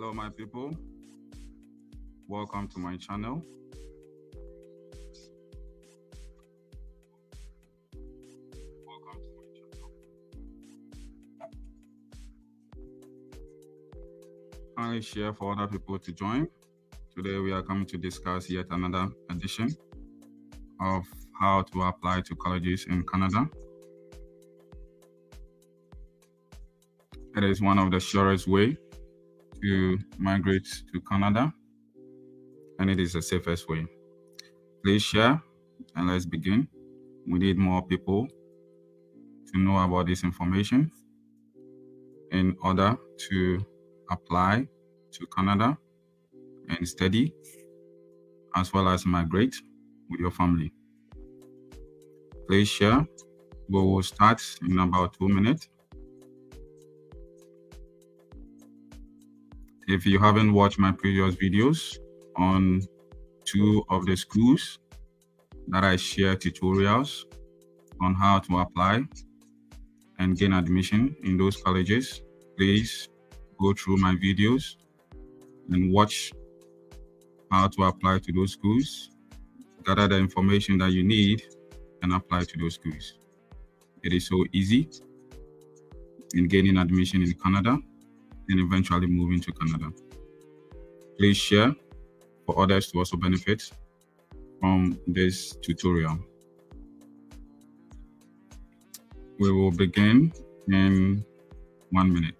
Hello, my people. Welcome to my channel. Kindly share for other people to join. Today, we are coming to discuss yet another edition of how to apply to colleges in Canada. It is one of the surest way to migrate to Canada, and it is the safest way. Please share and let's begin. We need more people to know about this information in order to apply to Canada and study as well as migrate with your family. Please share. We will start in about two minutes. If you haven't watched my previous videos on two of the schools that I share tutorials on how to apply and gain admission in those colleges, please go through my videos and watch how to apply to those schools, gather the information that you need, and apply to those schools. It is so easy in gaining admission in Canada and eventually moving to Canada. Please share for others to also benefit from this tutorial. We will begin in one minute.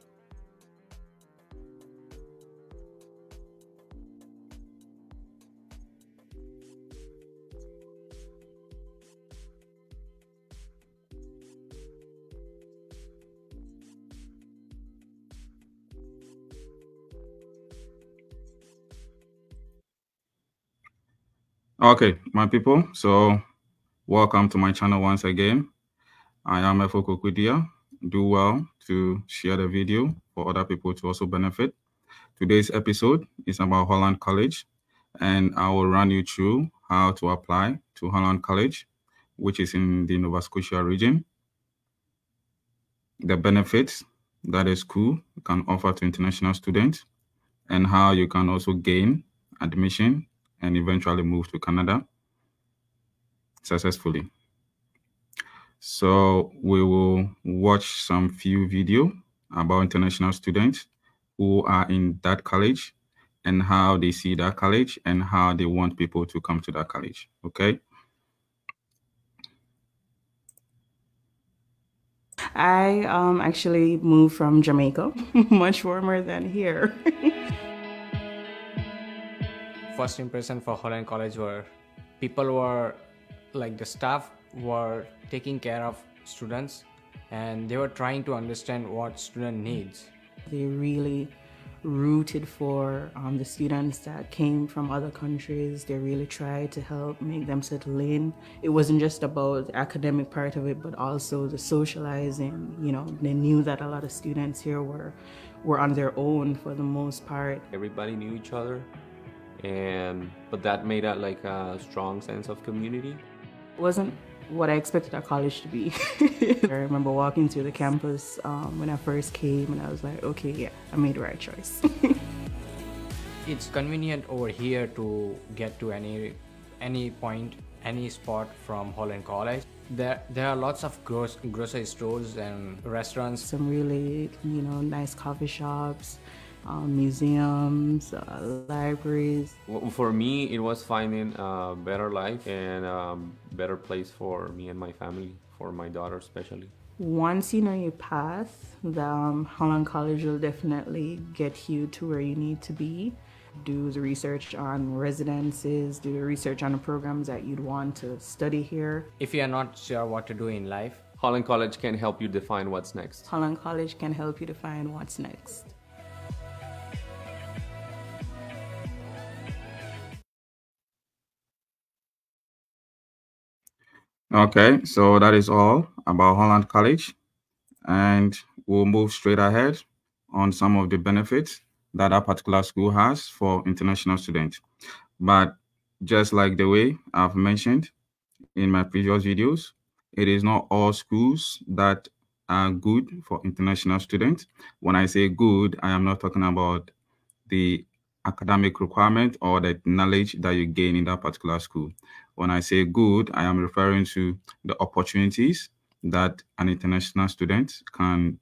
Okay, my people. So welcome to my channel once again. I am Efo Kwaku Duah. Do well to share the video for other people to also benefit. Today's episode is about Holland College, and I will run you through how to apply to Holland College, which is in the Nova Scotia region, the benefits that a school can offer to international students, and how you can also gain admission and eventually move to Canada successfully. So we will watch some few video about international students who are in that college and how they see that college and how they want people to come to that college. Okay. I um, actually moved from Jamaica, much warmer than here. first impression for Holland College were people were like the staff were taking care of students and they were trying to understand what student needs. They really rooted for um, the students that came from other countries. They really tried to help make them settle in. It wasn't just about the academic part of it, but also the socializing. You know, they knew that a lot of students here were were on their own for the most part. Everybody knew each other and but that made a like a strong sense of community? It wasn't what i expected our college to be. I remember walking through the campus um, when i first came and i was like okay yeah i made the right choice. It's convenient over here to get to any any point any spot from holland college. There there are lots of gross, grocery stores and restaurants. Some really you know nice coffee shops um, museums, uh, libraries. For me, it was finding a better life and a better place for me and my family, for my daughter especially. Once you know your path, the um, Holland College will definitely get you to where you need to be. Do the research on residences, do the research on the programs that you'd want to study here. If you are not sure what to do in life, Holland College can help you define what's next. Holland College can help you define what's next. Okay, so that is all about Holland College. And we'll move straight ahead on some of the benefits that a particular school has for international students. But just like the way I've mentioned in my previous videos, it is not all schools that are good for international students. When I say good, I am not talking about the academic requirement or the knowledge that you gain in that particular school. When I say good, I am referring to the opportunities that an international student can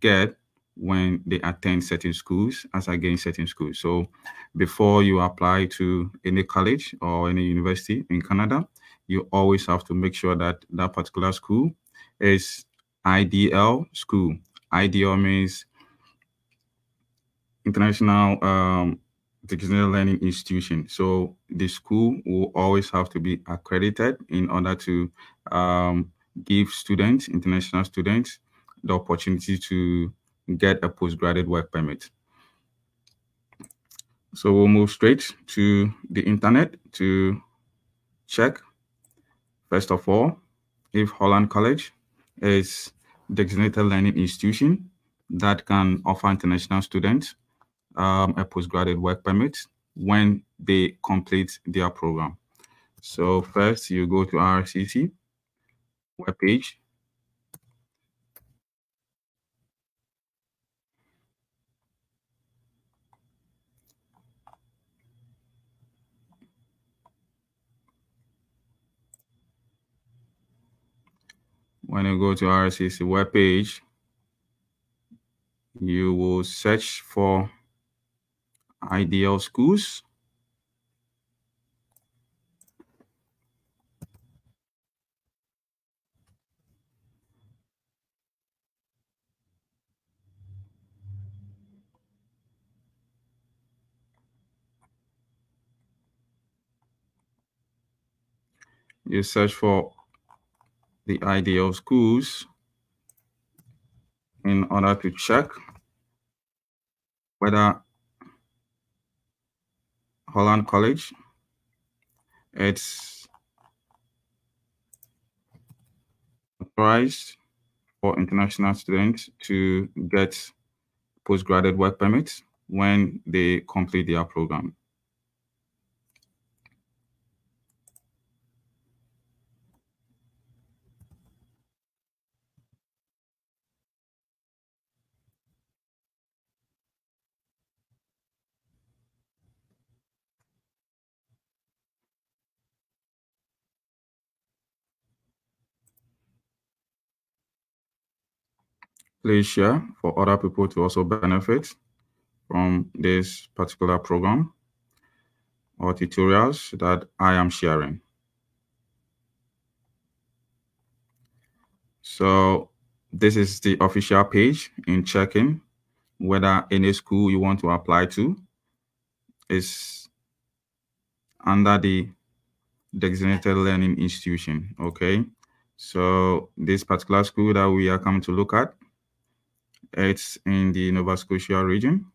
get when they attend certain schools as against certain schools. So before you apply to any college or any university in Canada, you always have to make sure that that particular school is IDL school. IDL means International um, Digital Learning Institution. So the school will always have to be accredited in order to um, give students, international students, the opportunity to get a postgraduate work permit. So we'll move straight to the internet to check, first of all, if Holland College is designated learning institution that can offer international students um, a postgraduate work permit when they complete their program. So first you go to RCC webpage when you go to RCC webpage, you will search for ideal schools. You search for the ideal schools in order to check whether Holland College it's authorized for international students to get postgraduate work permits when they complete their program. Please share for other people to also benefit from this particular program or tutorials that I am sharing. So this is the official page in checking whether any school you want to apply to is under the designated learning institution. Okay. So this particular school that we are coming to look at it's in the Nova Scotia region.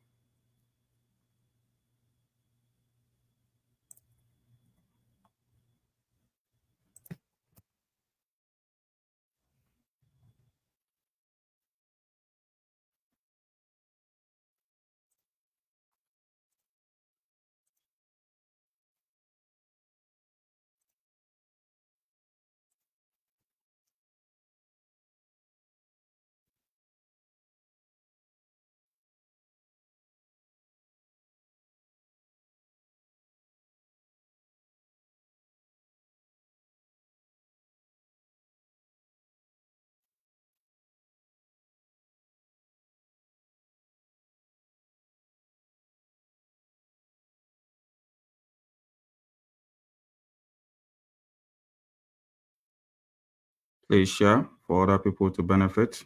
Please share for other people to benefit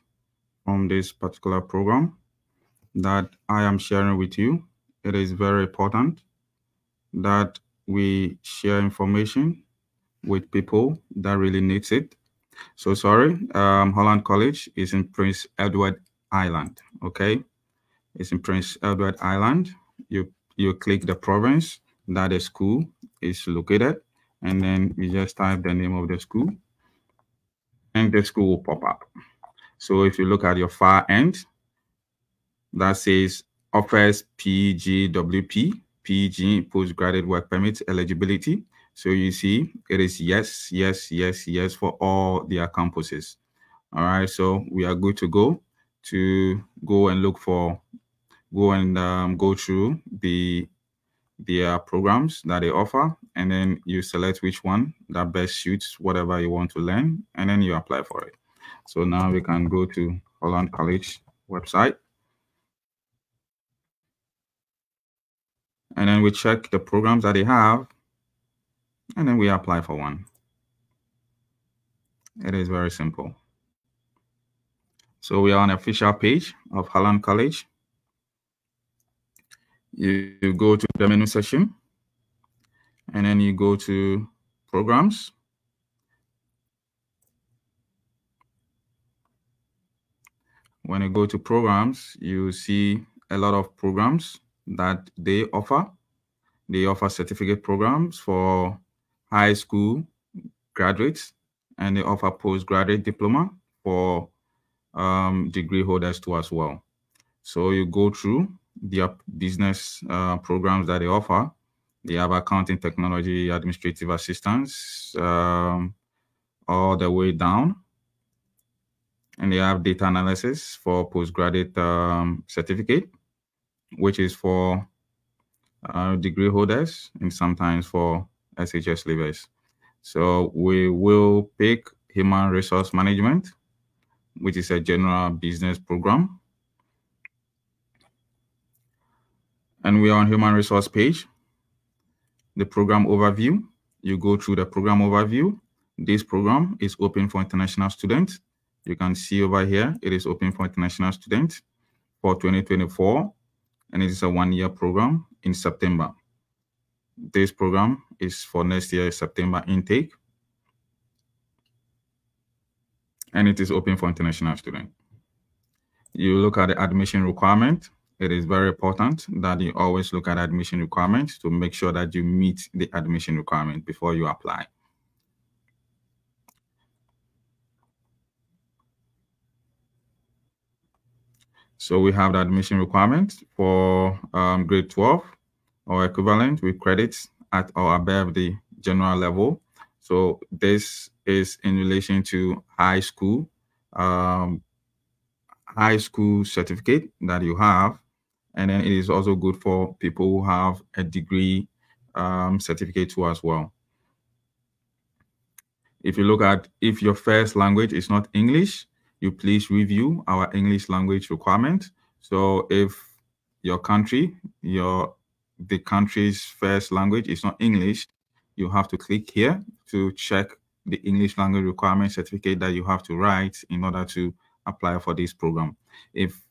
from this particular program that I am sharing with you. It is very important that we share information with people that really needs it. So sorry, um, Holland College is in Prince Edward Island. Okay, it's in Prince Edward Island. You you click the province that the school is located, and then you just type the name of the school the school will pop up. So if you look at your far end, that says offers PGWP, PG postgraduate work permit eligibility. So you see it is yes, yes, yes, yes for all their campuses. All right, so we are good to go to go and look for go and um, go through the their programs that they offer, and then you select which one that best suits whatever you want to learn, and then you apply for it. So now we can go to Holland College website. And then we check the programs that they have, and then we apply for one. It is very simple. So we are on the official page of Holland College. You, you go to the menu section, and then you go to programs. When you go to programs, you see a lot of programs that they offer. They offer certificate programs for high school graduates, and they offer postgraduate diploma for um, degree holders too as well. So you go through the business uh, programs that they offer. They have accounting technology, administrative assistance, um, all the way down. And they have data analysis for postgraduate um, certificate, which is for uh, degree holders and sometimes for SHS leavers. So we will pick human resource management, which is a general business program. And we are on human resource page. The program overview, you go through the program overview. This program is open for international students. You can see over here, it is open for international students for 2024, and it is a one-year program in September. This program is for next year, September intake, and it is open for international students. You look at the admission requirement. It is very important that you always look at admission requirements to make sure that you meet the admission requirement before you apply. So we have the admission requirement for um, grade 12 or equivalent with credits at or above the general level. So this is in relation to high school, um, high school certificate that you have. And then it is also good for people who have a degree um, certificate too as well. If you look at if your first language is not English, you please review our English language requirement. So if your country, your the country's first language is not English, you have to click here to check the English language requirement certificate that you have to write in order to apply for this program. If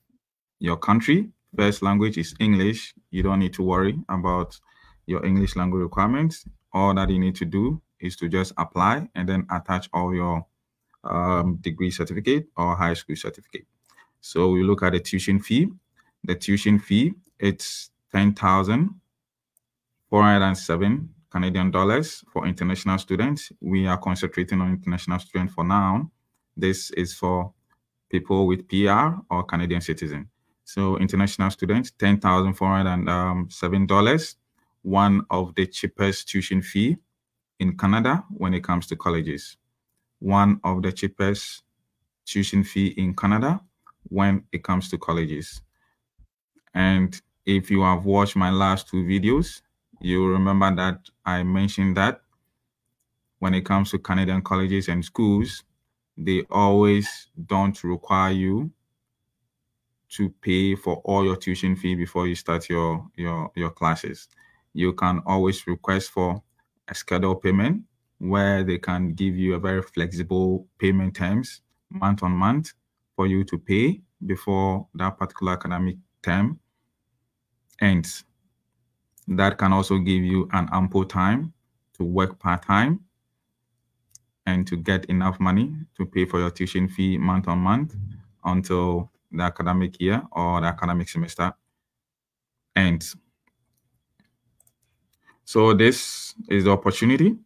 your country first language is English, you don't need to worry about your English language requirements. All that you need to do is to just apply and then attach all your um, degree certificate or high school certificate. So we look at the tuition fee. The tuition fee, it's 10,407 Canadian dollars for international students. We are concentrating on international students for now. This is for people with PR or Canadian citizen. So international students, $10,407, one of the cheapest tuition fee in Canada when it comes to colleges one of the cheapest tuition fee in Canada when it comes to colleges. And if you have watched my last two videos, you remember that I mentioned that when it comes to Canadian colleges and schools, they always don't require you to pay for all your tuition fee before you start your your your classes. You can always request for a schedule payment where they can give you a very flexible payment terms month on month for you to pay before that particular academic term ends. That can also give you an ample time to work part time and to get enough money to pay for your tuition fee month on month until the academic year or the academic semester ends. So this is the opportunity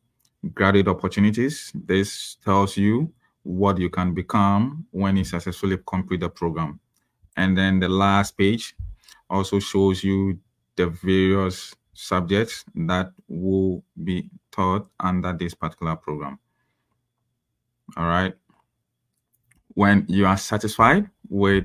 graduate opportunities. This tells you what you can become when you successfully complete the program. And then the last page also shows you the various subjects that will be taught under this particular program. All right. When you are satisfied with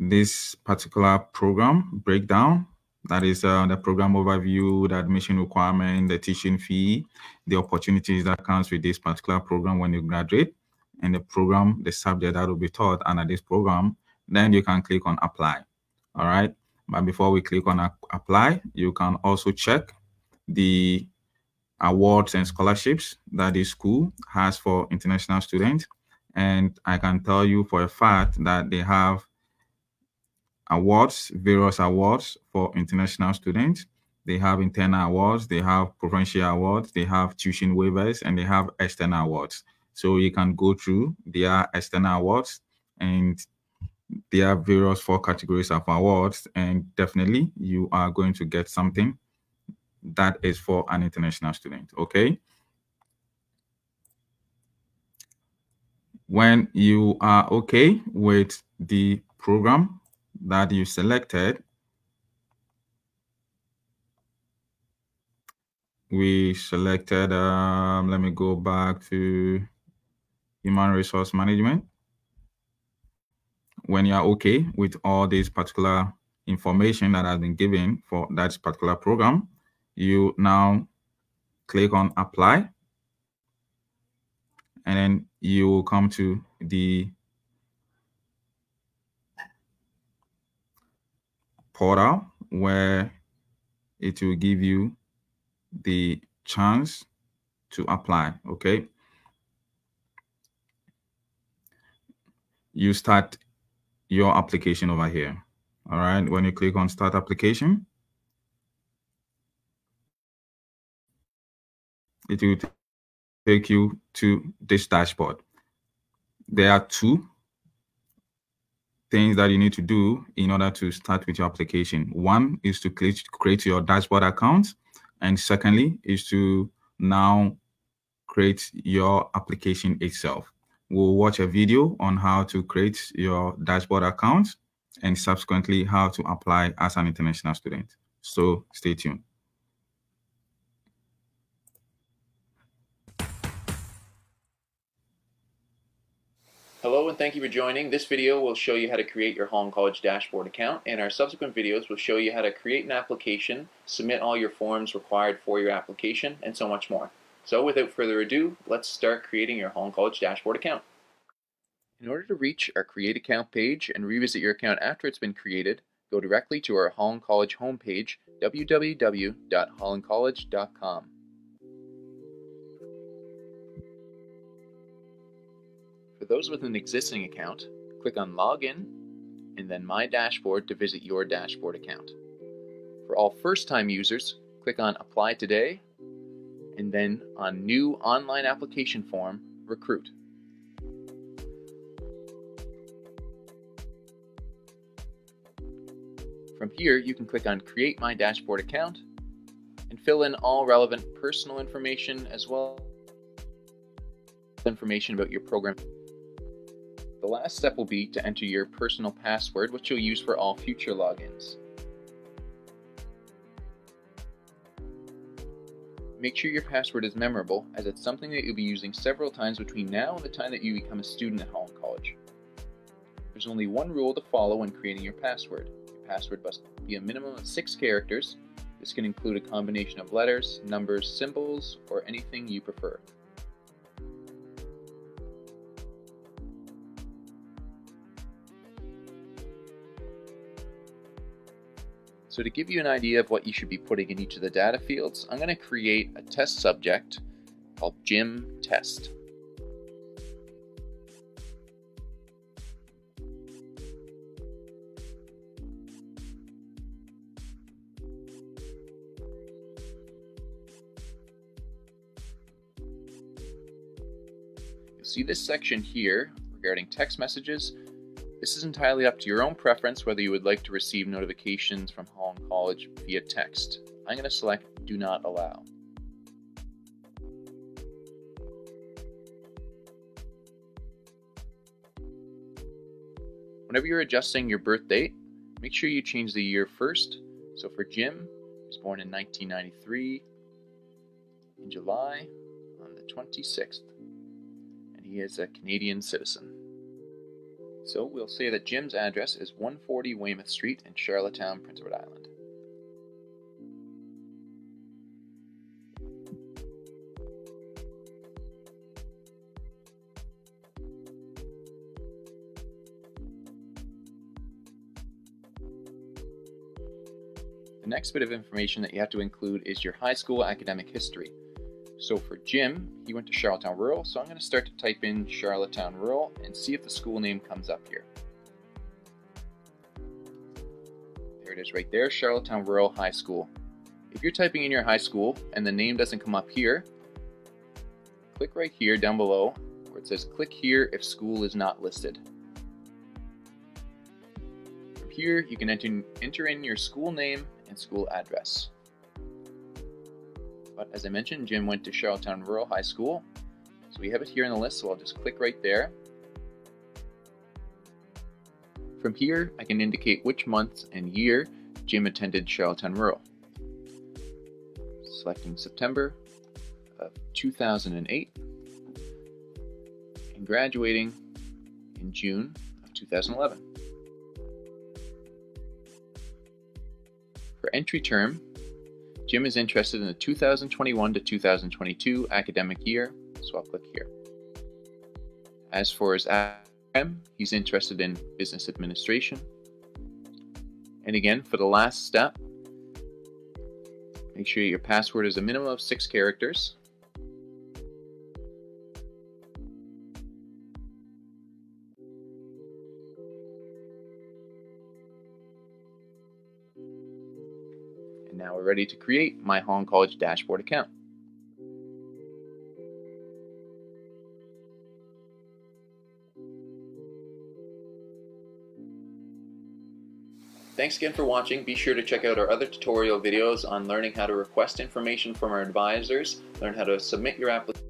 this particular program breakdown. That is uh, the program overview, the admission requirement, the teaching fee, the opportunities that comes with this particular program when you graduate, and the program, the subject that will be taught under this program. Then you can click on apply. All right. But before we click on apply, you can also check the awards and scholarships that the school has for international students. And I can tell you for a fact that they have awards, various awards for international students. They have internal awards, they have provincial awards, they have tuition waivers, and they have external awards. So you can go through their external awards and there are various four categories of awards, and definitely you are going to get something that is for an international student. Okay. When you are okay with the program that you selected, we selected, um, let me go back to human resource management. When you're okay with all this particular information that has been given for that particular program, you now click on apply and then you will come to the portal where it will give you the chance to apply okay you start your application over here all right when you click on start application it will take you to this dashboard. There are two things that you need to do in order to start with your application. One is to create your dashboard account. And secondly is to now create your application itself. We'll watch a video on how to create your dashboard account and subsequently how to apply as an international student. So stay tuned. Thank you for joining. This video will show you how to create your Holland College dashboard account and our subsequent videos will show you how to create an application, submit all your forms required for your application, and so much more. So without further ado, let's start creating your Holland College dashboard account. In order to reach our Create Account page and revisit your account after it's been created, go directly to our Holland College homepage, www.hollandcollege.com. those with an existing account, click on Login and then My Dashboard to visit your dashboard account. For all first-time users, click on Apply Today and then on New Online Application Form, Recruit. From here, you can click on Create My Dashboard Account and fill in all relevant personal information as well information about your program. The last step will be to enter your personal password, which you'll use for all future logins. Make sure your password is memorable, as it's something that you'll be using several times between now and the time that you become a student at Holland College. There's only one rule to follow when creating your password. Your password must be a minimum of six characters. This can include a combination of letters, numbers, symbols, or anything you prefer. So to give you an idea of what you should be putting in each of the data fields, I'm going to create a test subject called Jim Test. You'll see this section here regarding text messages this is entirely up to your own preference whether you would like to receive notifications from College via text. I'm going to select Do Not Allow. Whenever you're adjusting your birth date, make sure you change the year first. So for Jim, he was born in 1993 in July on the 26th, and he is a Canadian citizen. So we'll say that Jim's address is 140 Weymouth Street in Charlottetown, Prince Edward Island. Next bit of information that you have to include is your high school academic history. So for Jim, he went to Charlottetown Rural, so I'm going to start to type in Charlottetown Rural and see if the school name comes up here. There it is right there, Charlottetown Rural High School. If you're typing in your high school and the name doesn't come up here, click right here down below where it says click here if school is not listed. From here, you can enter, enter in your school name and school address. But as I mentioned, Jim went to Charlottetown Rural High School. So we have it here in the list, so I'll just click right there. From here, I can indicate which month and year Jim attended Charlottetown Rural. Selecting September of 2008 and graduating in June of 2011. For entry term, Jim is interested in the 2021 to 2022 academic year, so I'll click here. As for his M, he's interested in business administration. And again, for the last step, make sure your password is a minimum of six characters. Ready to create my Holland College dashboard account. Thanks again for watching. Be sure to check out our other tutorial videos on learning how to request information from our advisors, learn how to submit your application.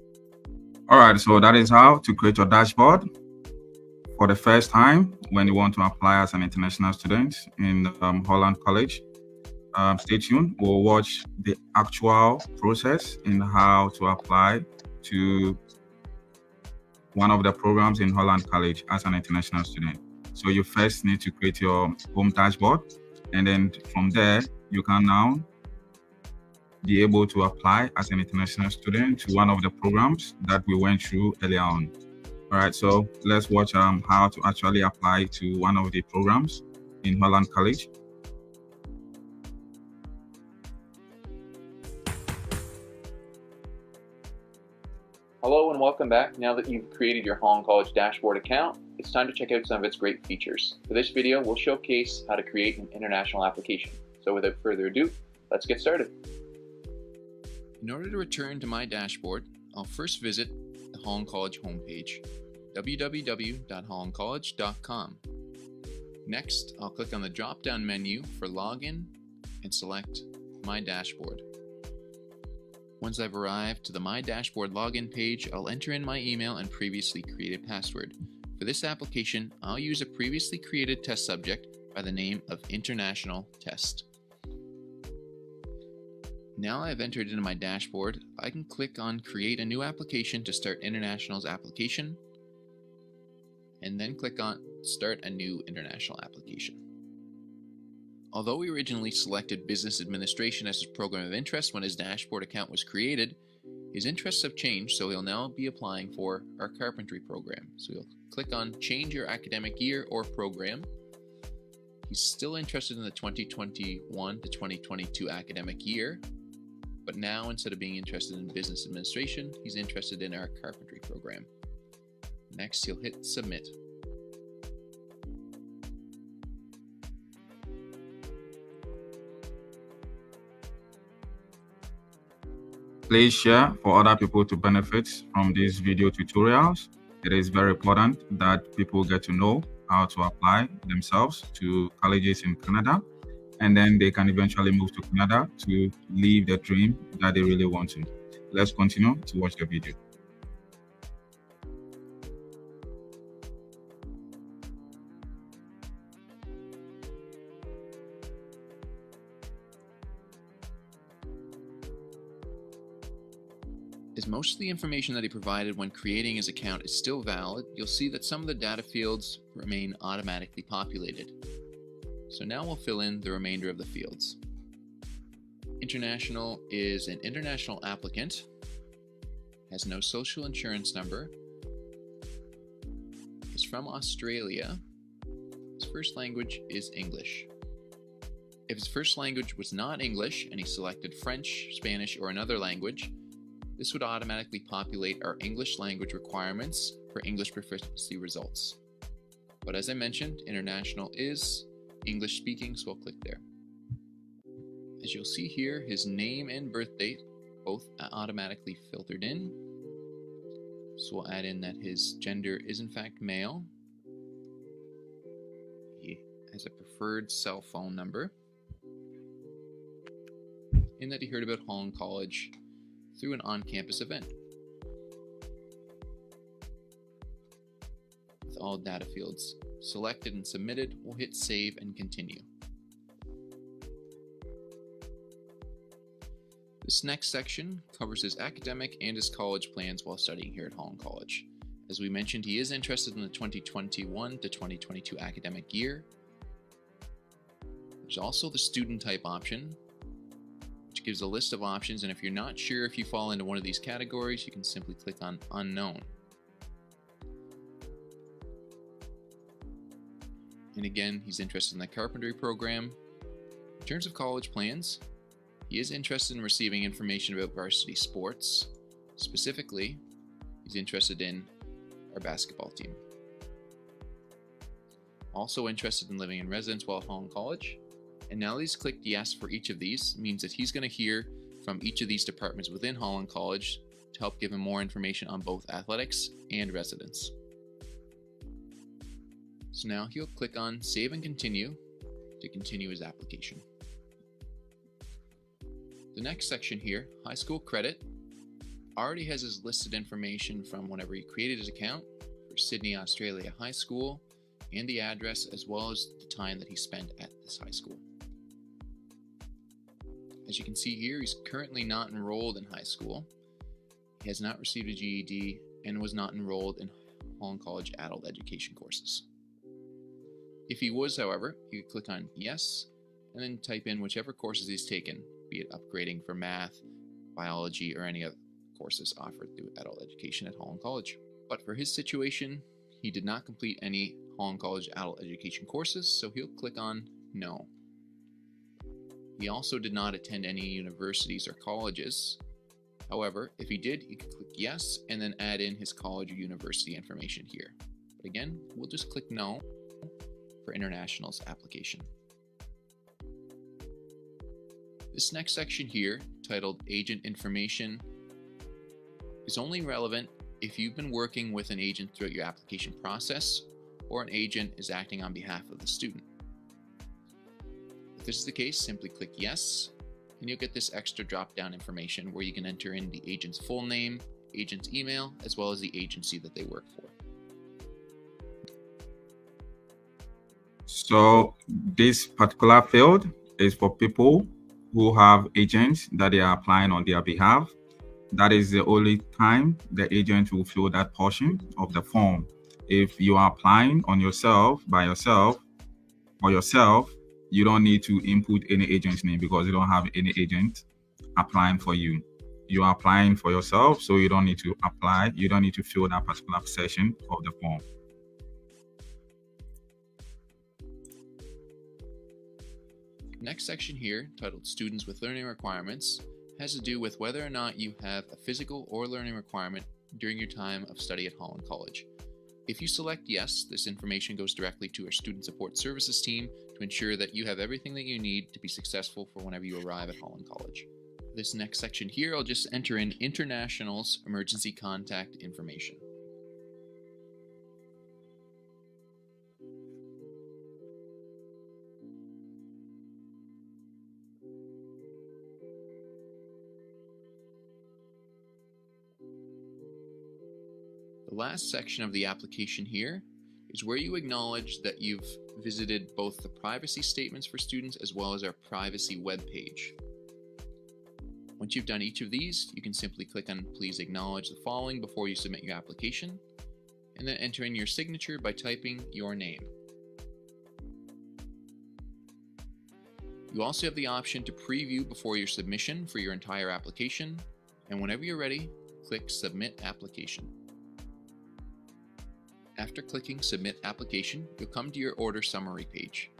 All right, so that is how to create your dashboard for the first time when you want to apply as an international student in um, Holland College. Um, stay tuned. We'll watch the actual process and how to apply to one of the programs in Holland College as an international student. So you first need to create your home dashboard. And then from there, you can now be able to apply as an international student to one of the programs that we went through earlier on. All right, so let's watch um, how to actually apply to one of the programs in Holland College. Hello and welcome back. Now that you've created your Holland College dashboard account, it's time to check out some of its great features. For this video, we'll showcase how to create an international application. So without further ado, let's get started. In order to return to my dashboard, I'll first visit the Holland College homepage, www.hollandcollege.com. Next, I'll click on the drop-down menu for Login and select My Dashboard. Once I've arrived to the My Dashboard login page, I'll enter in my email and previously created password. For this application, I'll use a previously created test subject by the name of International Test. Now I've entered into my dashboard, I can click on Create a new application to start International's application, and then click on Start a new International application. Although he originally selected Business Administration as his program of interest when his dashboard account was created, his interests have changed, so he'll now be applying for our carpentry program. So he'll click on Change Your Academic Year or Program. He's still interested in the 2021 to 2022 academic year, but now instead of being interested in business administration, he's interested in our carpentry program. Next, he'll hit Submit. Please share for other people to benefit from these video tutorials. It is very important that people get to know how to apply themselves to colleges in Canada and then they can eventually move to Canada to live the dream that they really want to. Let's continue to watch the video. As most of the information that he provided when creating his account is still valid, you'll see that some of the data fields remain automatically populated. So now we'll fill in the remainder of the fields. International is an international applicant, has no social insurance number, is from Australia, his first language is English. If his first language was not English and he selected French, Spanish, or another language, this would automatically populate our English language requirements for English proficiency results. But as I mentioned, international is English speaking, so I'll click there. As you'll see here, his name and birth date both automatically filtered in. So we'll add in that his gender is in fact male. He has a preferred cell phone number. And that he heard about Holland College through an on-campus event. With all data fields selected and submitted, we'll hit save and continue. This next section covers his academic and his college plans while studying here at Holland College. As we mentioned, he is interested in the 2021 to 2022 academic year. There's also the student type option, which gives a list of options, and if you're not sure if you fall into one of these categories, you can simply click on Unknown. And again, he's interested in the carpentry program. In terms of college plans, he is interested in receiving information about varsity sports. Specifically, he's interested in our basketball team. Also interested in living in residence while at College. And now that he's clicked yes for each of these, means that he's going to hear from each of these departments within Holland College to help give him more information on both athletics and residence. So now he'll click on Save and Continue to continue his application. The next section here, high school credit, already has his listed information from whenever he created his account for Sydney, Australia High School, and the address as well as the time that he spent at this high school. As you can see here, he's currently not enrolled in high school. He has not received a GED and was not enrolled in Holland College adult education courses. If he was, however, he could click on yes and then type in whichever courses he's taken be it upgrading for math, biology, or any other courses offered through adult education at Holland College. But for his situation, he did not complete any Holland College adult education courses, so he'll click on No. He also did not attend any universities or colleges. However, if he did, he could click yes and then add in his college or university information here. But again, we'll just click No for internationals application. This next section here, titled Agent Information, is only relevant if you've been working with an agent throughout your application process or an agent is acting on behalf of the student. If this is the case, simply click Yes, and you'll get this extra drop-down information where you can enter in the agent's full name, agent's email, as well as the agency that they work for. So this particular field is for people who have agents that they are applying on their behalf. That is the only time the agent will fill that portion of the form. If you are applying on yourself by yourself or yourself, you don't need to input any agent's name because you don't have any agent applying for you. You are applying for yourself, so you don't need to apply. You don't need to fill that particular section of the form. Next section here, titled Students with Learning Requirements, has to do with whether or not you have a physical or learning requirement during your time of study at Holland College. If you select yes, this information goes directly to our Student Support Services team to ensure that you have everything that you need to be successful for whenever you arrive at Holland College. This next section here, I'll just enter in International's emergency contact information. Last section of the application here is where you acknowledge that you've visited both the privacy statements for students as well as our privacy web page. Once you've done each of these, you can simply click on Please acknowledge the following before you submit your application, and then enter in your signature by typing your name. You also have the option to preview before your submission for your entire application, and whenever you're ready, click Submit Application. After clicking Submit Application, you'll come to your order summary page.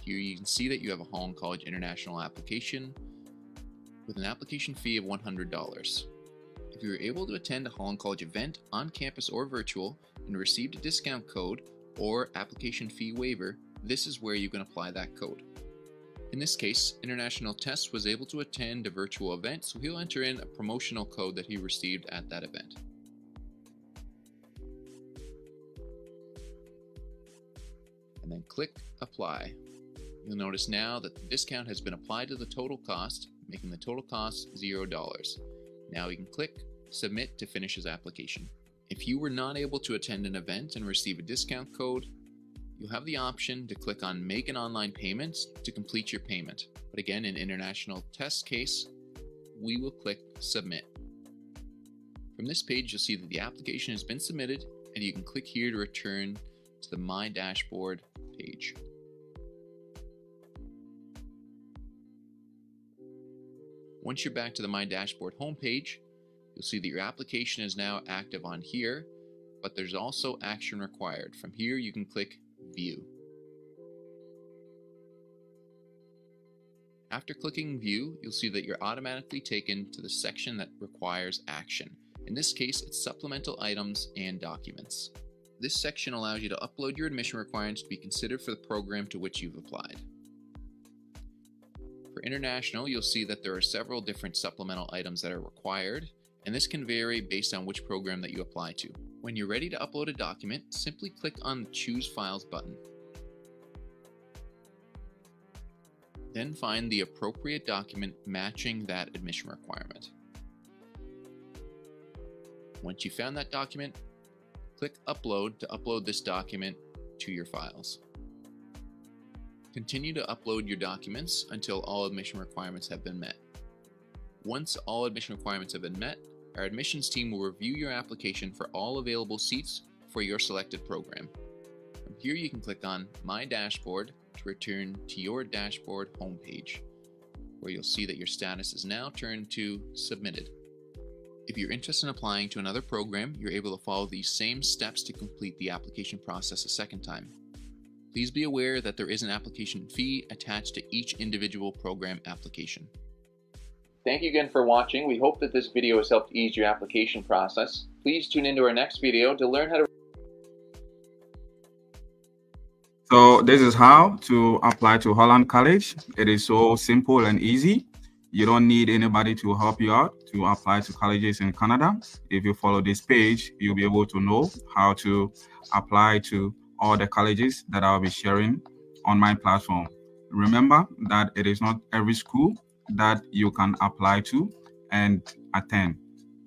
Here you can see that you have a Holland College International application with an application fee of $100. If you were able to attend a Holland College event on campus or virtual and received a discount code or application fee waiver, this is where you can apply that code. In this case, International Test was able to attend a virtual event, so he'll enter in a promotional code that he received at that event. Click Apply. You'll notice now that the discount has been applied to the total cost, making the total cost $0. Now we can click Submit to finish his application. If you were not able to attend an event and receive a discount code, you'll have the option to click on Make an Online Payment to complete your payment. But again, in international test case, we will click Submit. From this page, you'll see that the application has been submitted and you can click here to return to the My Dashboard page. Once you're back to the My Dashboard homepage, you'll see that your application is now active on here, but there's also action required. From here, you can click View. After clicking View, you'll see that you're automatically taken to the section that requires action. In this case, it's supplemental items and documents. This section allows you to upload your admission requirements to be considered for the program to which you've applied. For international, you'll see that there are several different supplemental items that are required, and this can vary based on which program that you apply to. When you're ready to upload a document, simply click on the Choose Files button. Then find the appropriate document matching that admission requirement. Once you found that document, click Upload to upload this document to your files. Continue to upload your documents until all admission requirements have been met. Once all admission requirements have been met, our admissions team will review your application for all available seats for your selected program. From here you can click on My Dashboard to return to your dashboard homepage, where you'll see that your status is now turned to Submitted. If you're interested in applying to another program, you're able to follow these same steps to complete the application process a second time. Please be aware that there is an application fee attached to each individual program application. Thank you again for watching. We hope that this video has helped ease your application process. Please tune into our next video to learn how to So this is how to apply to Holland College. It is so simple and easy. You don't need anybody to help you out to apply to colleges in Canada. If you follow this page, you'll be able to know how to apply to all the colleges that I'll be sharing on my platform. Remember that it is not every school that you can apply to and attend.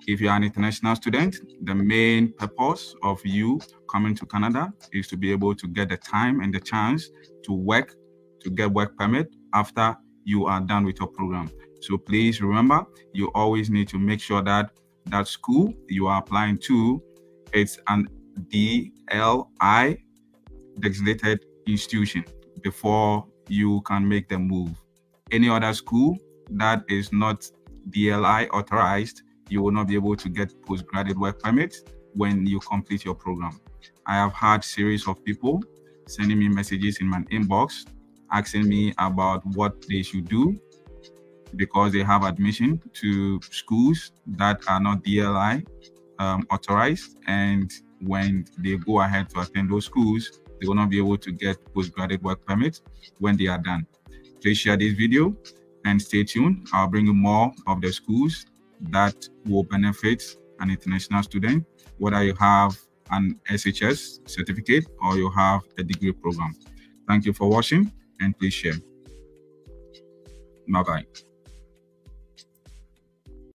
If you are an international student, the main purpose of you coming to Canada is to be able to get the time and the chance to work, to get work permit after you are done with your program. So please remember, you always need to make sure that that school you are applying to, it's an DLI designated institution before you can make the move. Any other school that is not DLI authorized, you will not be able to get postgraduate work permit when you complete your program. I have had series of people sending me messages in my inbox asking me about what they should do because they have admission to schools that are not DLI um, authorized. And when they go ahead to attend those schools, they will not be able to get postgraduate work permit when they are done. Please share this video and stay tuned. I'll bring you more of the schools that will benefit an international student, whether you have an SHS certificate or you have a degree program. Thank you for watching and please share. Bye bye.